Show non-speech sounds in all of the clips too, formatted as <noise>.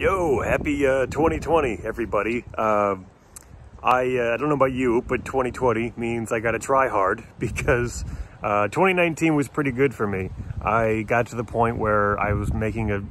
Yo, happy uh, 2020, everybody. Uh, I, uh, I don't know about you, but 2020 means I got to try hard <laughs> because uh, 2019 was pretty good for me. I got to the point where I was making a,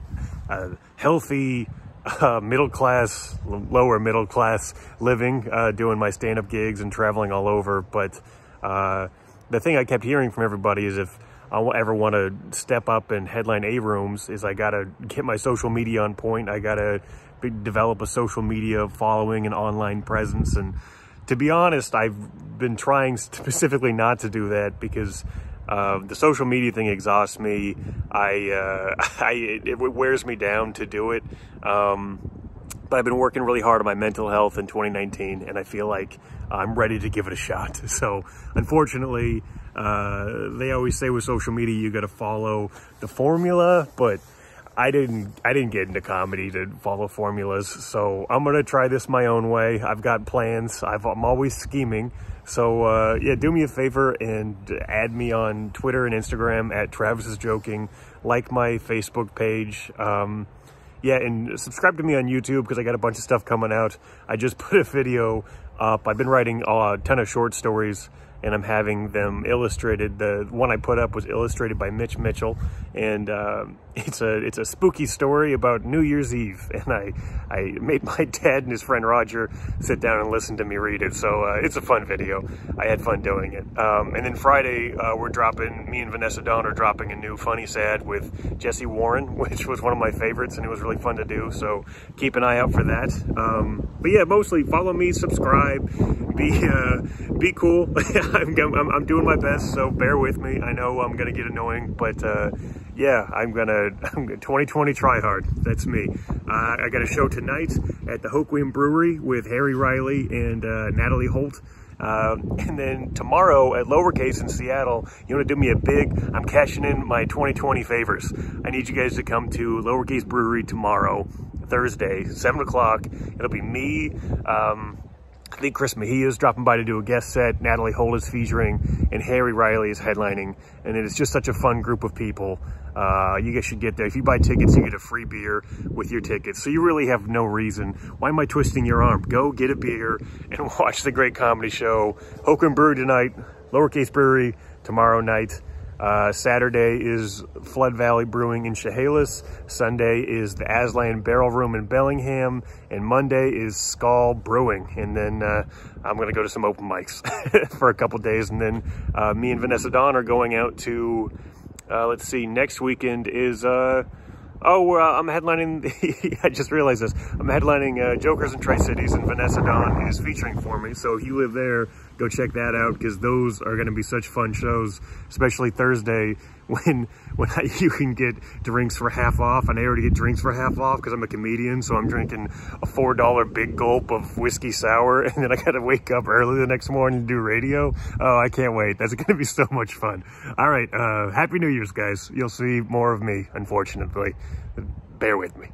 a healthy, uh, middle class, lower middle class living, uh, doing my stand up gigs and traveling all over. But the thing I kept hearing from everybody is if I ever want to step up and headline A rooms is I got to get my social media on point. I got to develop a social media following and online presence. And to be honest, I've been trying <laughs> specifically not to do that because uh, the social media thing exhausts me. I, uh, <laughs> I it, wears me down to do it. Um, but I've been working really hard on my mental health in 2019 and I feel like I'm ready to give it a shot. <laughs> So unfortunately, uh, they always say with social media, you got to follow the formula, but I didn't, I didn't get into comedy to follow formulas. So I'm to try this my own way. I've got plans. i am always scheming. So uh, yeah, do me a favor and add me on Twitter and Instagram at Travis is joking. Like my Facebook page. Um, yeah, and subscribe to me on YouTube because I got a bunch of stuff coming out. I just <laughs> put a video up. I've been writing a ton of short stories and I'm having them illustrated. The one I put up was illustrated by Mitch Mitchell, and uh, <laughs> it's a it's a spooky story about New Year's Eve. <laughs> And I I made my <laughs> dad and his friend Roger sit down and listen to me read it. So uh, it's a fun video. I had fun doing it. Um, and then Friday uh, we're dropping me and Vanessa Dawn are dropping a new funny sad with Jesse Warren, which was one of my favorites, and it was really fun to do. So keep an eye out for that. Um, but yeah, mostly follow me, subscribe, be uh, be cool. <laughs> I'm, I'm, I'm, doing my best, so bear with me. I know I'm gonna get annoying, but uh, yeah, I'm gonna, <laughs> I'm 2020 try hard. That's me. Uh, I got a show tonight at the Hoquiam Brewery with Harry Riley and uh, Natalie Holt. Uh, and then tomorrow at Lowercase in Seattle, you want to do me a big, I'm cashing in my 2020 favors. I need you guys to come to Lowercase Brewery tomorrow, Thursday, 7 o'clock. It'll be me, um, I think Chris Mejia is dropping by to do a guest set. Natalie Holt is featuring, and Harry Riley is headlining. And it is just such a fun group of people. Uh, you guys should get there. If you buy tickets, you get a free beer with your tickets. So you really have no reason. Why am I twisting your arm? Go get a beer and <laughs> watch the great comedy show. Hoquiam Brew tonight, Lowercase Brewery tomorrow night. Uh, Saturday is Flood Valley Brewing in Chehalis. Sunday is the Aslan Barrel Room in Bellingham. And Monday is Skull Brewing. And then uh, I'm going to go to some open mics <laughs> for a couple days. And then uh, me and Vanessa Dawn are going out to, uh, let's see, next weekend is... Uh, oh, I'm headlining, <laughs> I just realized this. I'm headlining uh, Jokers and Tri-Cities and Vanessa Dawn is featuring for me. So if you live there, go check that out because those are going to be such fun shows, especially Thursday <laughs> when when I, you can get drinks for half off. And I already get drinks for half off because I'm a comedian. So I'm drinking a $4 big gulp of whiskey sour. <laughs> And then I got to wake up early the next morning to do radio. Oh, I can't wait. That's <laughs> going to be so much fun. All right. Uh, Happy New Year's, guys. You'll see more of me, unfortunately. Bear with me.